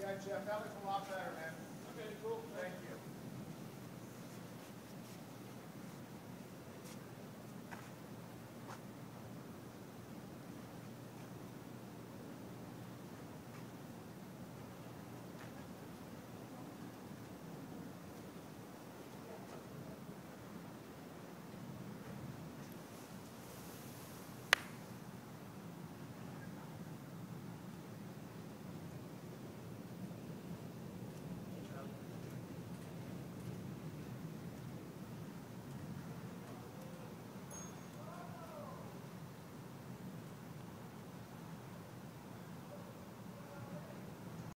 Yeah, Jeff, that looks a lot better, man.